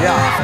Yeah.